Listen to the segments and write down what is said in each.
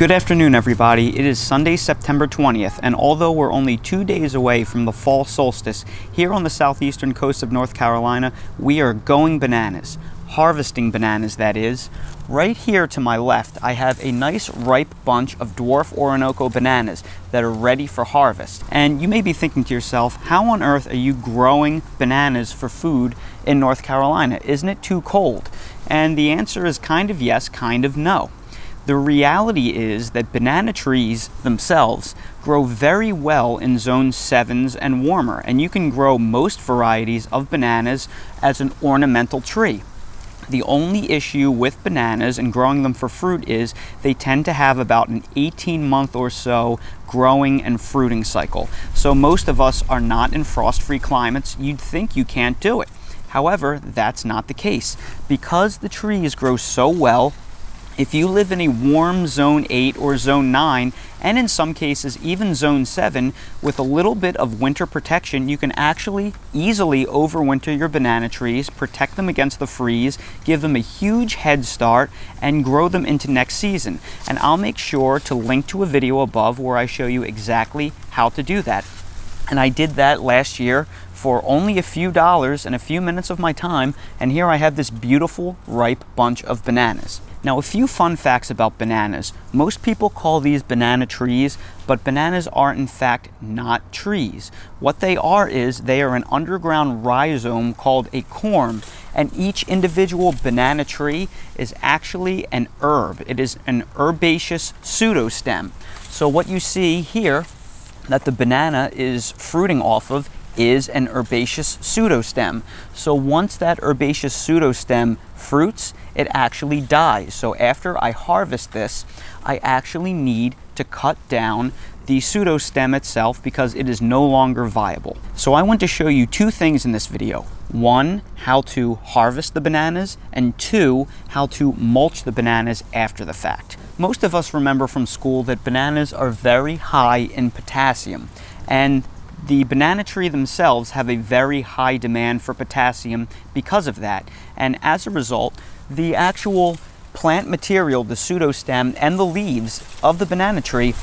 Good afternoon, everybody. It is Sunday, September 20th, and although we're only two days away from the fall solstice, here on the southeastern coast of North Carolina, we are going bananas. Harvesting bananas, that is. Right here to my left, I have a nice ripe bunch of dwarf Orinoco bananas that are ready for harvest. And you may be thinking to yourself, how on earth are you growing bananas for food in North Carolina? Isn't it too cold? And the answer is kind of yes, kind of no. The reality is that banana trees themselves grow very well in zone 7s and warmer, and you can grow most varieties of bananas as an ornamental tree. The only issue with bananas and growing them for fruit is they tend to have about an 18 month or so growing and fruiting cycle. So most of us are not in frost-free climates. You'd think you can't do it. However, that's not the case. Because the trees grow so well if you live in a warm zone 8 or zone 9, and in some cases even zone 7, with a little bit of winter protection, you can actually easily overwinter your banana trees, protect them against the freeze, give them a huge head start, and grow them into next season. And I'll make sure to link to a video above where I show you exactly how to do that. And I did that last year for only a few dollars and a few minutes of my time, and here I have this beautiful, ripe bunch of bananas. Now, a few fun facts about bananas. Most people call these banana trees, but bananas are in fact not trees. What they are is they are an underground rhizome called a corm, and each individual banana tree is actually an herb. It is an herbaceous pseudostem. So what you see here that the banana is fruiting off of is an herbaceous pseudostem. So once that herbaceous pseudostem fruits, it actually dies. So after I harvest this, I actually need to cut down the pseudostem itself because it is no longer viable. So I want to show you two things in this video. One, how to harvest the bananas, and two, how to mulch the bananas after the fact. Most of us remember from school that bananas are very high in potassium, and the banana tree themselves have a very high demand for potassium because of that. And as a result, the actual plant material, the pseudostem, and the leaves of the banana tree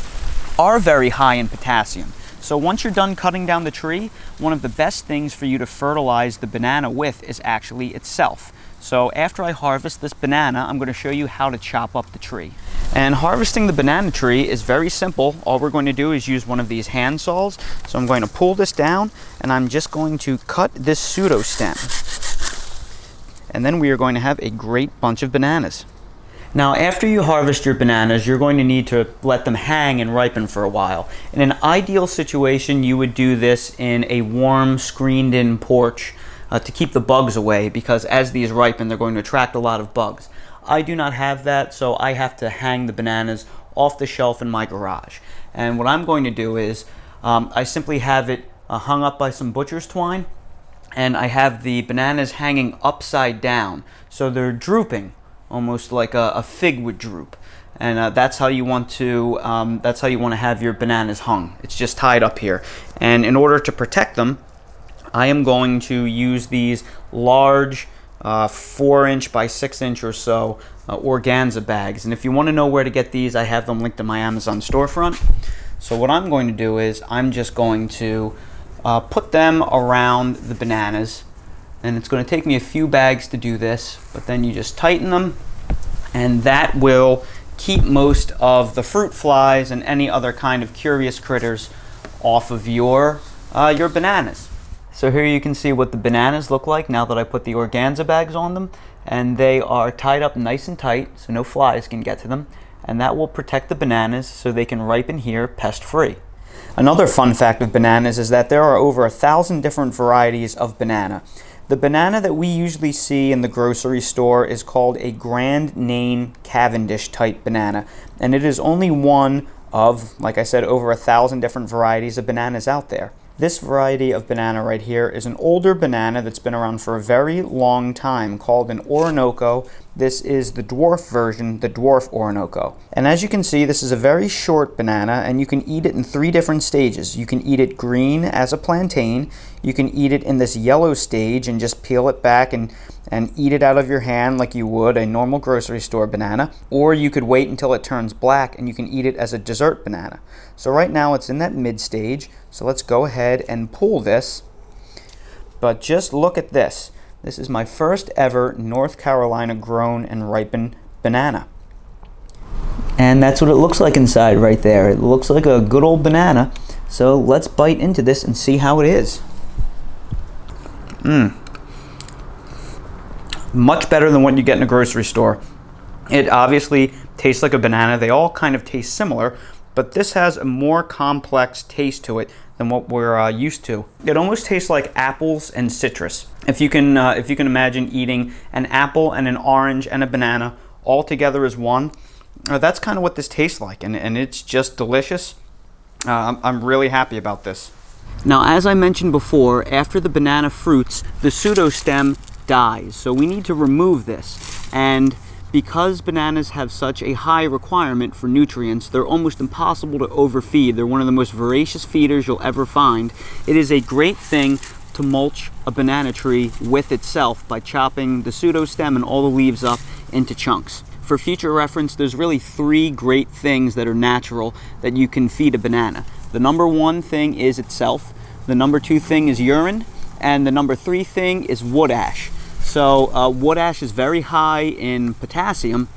are very high in potassium. So once you're done cutting down the tree, one of the best things for you to fertilize the banana with is actually itself. So after I harvest this banana, I'm going to show you how to chop up the tree. And harvesting the banana tree is very simple. All we're going to do is use one of these hand saws. So I'm going to pull this down and I'm just going to cut this pseudo stem. And then we are going to have a great bunch of bananas. Now, after you harvest your bananas, you're going to need to let them hang and ripen for a while. In an ideal situation, you would do this in a warm, screened-in porch uh, to keep the bugs away because as these ripen, they're going to attract a lot of bugs. I do not have that, so I have to hang the bananas off the shelf in my garage. And what I'm going to do is um, I simply have it uh, hung up by some butcher's twine and I have the bananas hanging upside down. So they're drooping, almost like a, a fig would droop. And uh, that's how you want to um, that's how you want to have your bananas hung. It's just tied up here. And in order to protect them, I am going to use these large uh, 4 inch by 6 inch or so uh, organza bags. And if you want to know where to get these, I have them linked in my Amazon storefront. So what I'm going to do is I'm just going to uh, put them around the bananas. And it's going to take me a few bags to do this, but then you just tighten them and that will keep most of the fruit flies and any other kind of curious critters off of your, uh, your bananas. So here you can see what the bananas look like now that I put the organza bags on them. And they are tied up nice and tight so no flies can get to them. And that will protect the bananas so they can ripen here pest free. Another fun fact of bananas is that there are over a thousand different varieties of banana. The banana that we usually see in the grocery store is called a Grand Nain Cavendish type banana, and it is only one of, like I said, over a thousand different varieties of bananas out there. This variety of banana right here is an older banana that's been around for a very long time called an Orinoco This is the dwarf version, the dwarf Orinoco. And as you can see, this is a very short banana and you can eat it in three different stages. You can eat it green as a plantain, you can eat it in this yellow stage and just peel it back and, and eat it out of your hand like you would a normal grocery store banana, or you could wait until it turns black and you can eat it as a dessert banana. So right now it's in that mid stage, so let's go ahead and pull this. But just look at this. This is my first ever North Carolina grown and ripened banana. And that's what it looks like inside right there. It looks like a good old banana. So let's bite into this and see how it is. Mmm. Much better than what you get in a grocery store. It obviously tastes like a banana. They all kind of taste similar, but this has a more complex taste to it than what we're uh, used to. It almost tastes like apples and citrus. If you can, uh, if you can imagine eating an apple and an orange and a banana all together as one, uh, that's kind of what this tastes like, and, and it's just delicious. Uh, I'm, I'm really happy about this. Now, as I mentioned before, after the banana fruits, the pseudostem dies. So we need to remove this. And because bananas have such a high requirement for nutrients, they're almost impossible to overfeed. They're one of the most voracious feeders you'll ever find. It is a great thing to mulch a banana tree with itself by chopping the pseudostem and all the leaves up into chunks. For future reference, there's really three great things that are natural that you can feed a banana. The number one thing is itself, the number two thing is urine, and the number three thing is wood ash. So uh, wood ash is very high in potassium.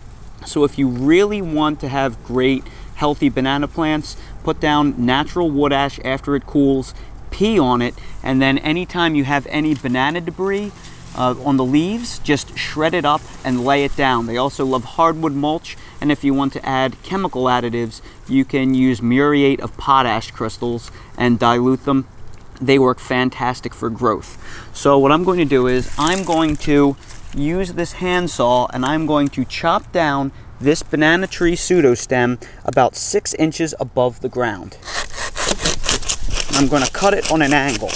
So if you really want to have great healthy banana plants, put down natural wood ash after it cools, pee on it, and then anytime you have any banana debris uh, on the leaves, just shred it up and lay it down. They also love hardwood mulch, and if you want to add chemical additives, you can use muriate of potash crystals and dilute them they work fantastic for growth. So what I'm going to do is I'm going to use this handsaw and I'm going to chop down this banana tree pseudostem about six inches above the ground. I'm going to cut it on an angle.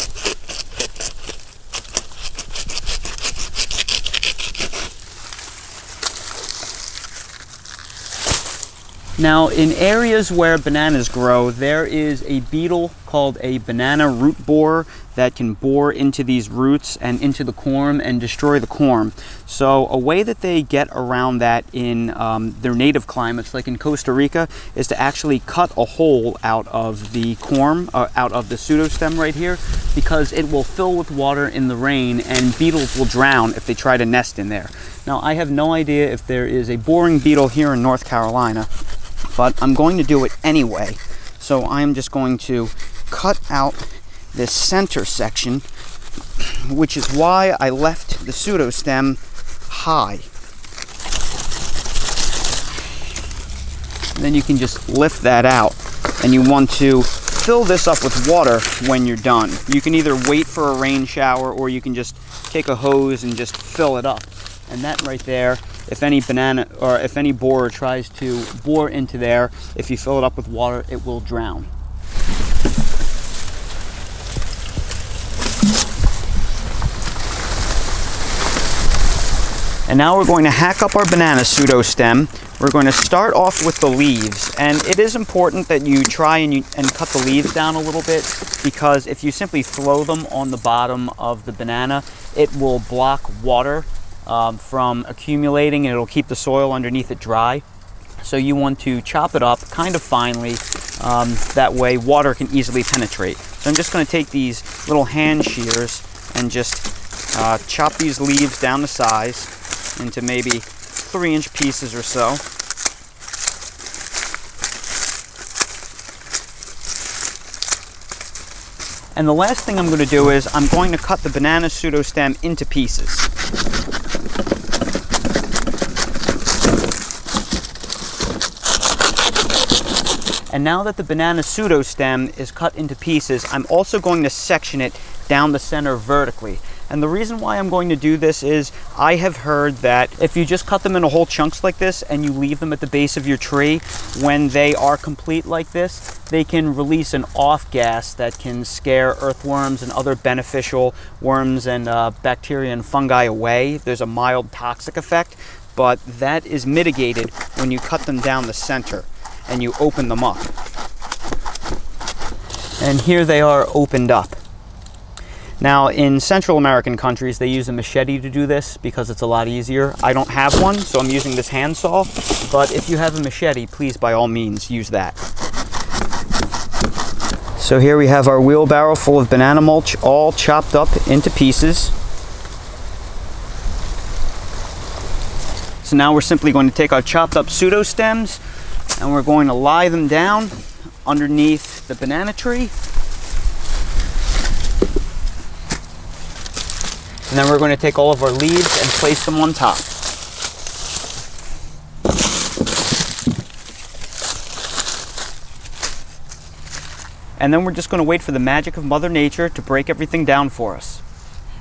Now, in areas where bananas grow, there is a beetle called a banana root borer that can bore into these roots and into the corm and destroy the corm. So a way that they get around that in um, their native climates, like in Costa Rica, is to actually cut a hole out of the corm, uh, out of the pseudostem right here, because it will fill with water in the rain and beetles will drown if they try to nest in there. Now, I have no idea if there is a boring beetle here in North Carolina, but I'm going to do it anyway. So I'm just going to cut out this center section, which is why I left the pseudostem high. And then you can just lift that out and you want to fill this up with water when you're done. You can either wait for a rain shower or you can just take a hose and just fill it up. And that right there if any banana or if any borer tries to bore into there, if you fill it up with water, it will drown. And now we're going to hack up our banana pseudostem. We're going to start off with the leaves. And it is important that you try and, you, and cut the leaves down a little bit because if you simply throw them on the bottom of the banana, it will block water um, from accumulating and it'll keep the soil underneath it dry. So you want to chop it up kind of finely, um, that way water can easily penetrate. So I'm just going to take these little hand shears and just uh, chop these leaves down to size into maybe three inch pieces or so. And the last thing I'm going to do is I'm going to cut the banana pseudostem into pieces. And now that the banana pseudostem is cut into pieces, I'm also going to section it down the center vertically. And the reason why I'm going to do this is I have heard that if you just cut them into whole chunks like this and you leave them at the base of your tree, when they are complete like this, they can release an off gas that can scare earthworms and other beneficial worms and uh, bacteria and fungi away. There's a mild toxic effect but that is mitigated when you cut them down the center and you open them up. And here they are opened up. Now, in Central American countries, they use a machete to do this because it's a lot easier. I don't have one, so I'm using this handsaw. But if you have a machete, please, by all means, use that. So here we have our wheelbarrow full of banana mulch, all chopped up into pieces. So now we're simply going to take our chopped up pseudo stems and we're going to lie them down underneath the banana tree. And then we're going to take all of our leaves and place them on top. And then we're just going to wait for the magic of Mother Nature to break everything down for us.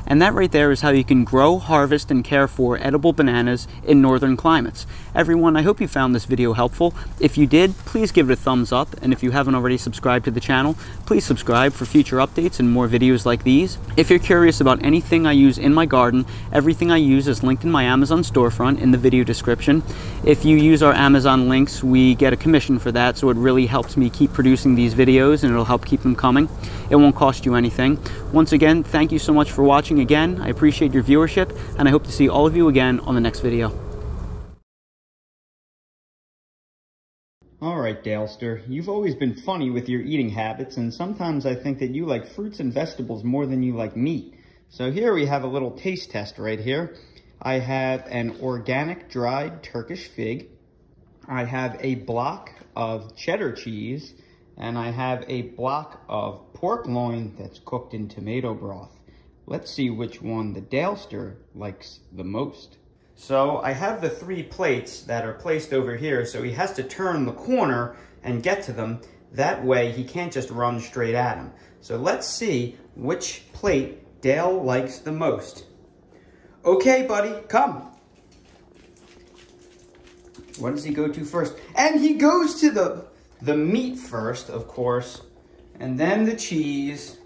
And that right there is how you can grow, harvest, and care for edible bananas in northern climates. Everyone, I hope you found this video helpful. If you did, please give it a thumbs up, and if you haven't already subscribed to the channel, please subscribe for future updates and more videos like these. If you're curious about anything I use in my garden, everything I use is linked in my Amazon storefront in the video description. If you use our Amazon links, we get a commission for that, so it really helps me keep producing these videos and it'll help keep them coming. It won't cost you anything. Once again, thank you so much for watching again. I appreciate your viewership, and I hope to see all of you again on the next video. All right, Dalester, you've always been funny with your eating habits, and sometimes I think that you like fruits and vegetables more than you like meat. So here we have a little taste test right here. I have an organic dried Turkish fig. I have a block of cheddar cheese, and I have a block of pork loin that's cooked in tomato broth. Let's see which one the Dalester likes the most. So I have the three plates that are placed over here, so he has to turn the corner and get to them. That way he can't just run straight at him. So let's see which plate Dale likes the most. Okay, buddy, come. What does he go to first? And he goes to the, the meat first, of course, and then the cheese,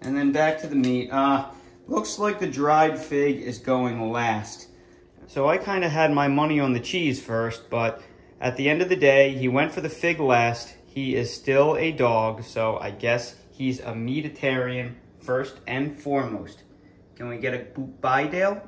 and then back to the meat. Uh, looks like the dried fig is going last. So I kind of had my money on the cheese first, but at the end of the day, he went for the fig last. He is still a dog, so I guess he's a meatitarian first and foremost. Can we get a boot by, Dale?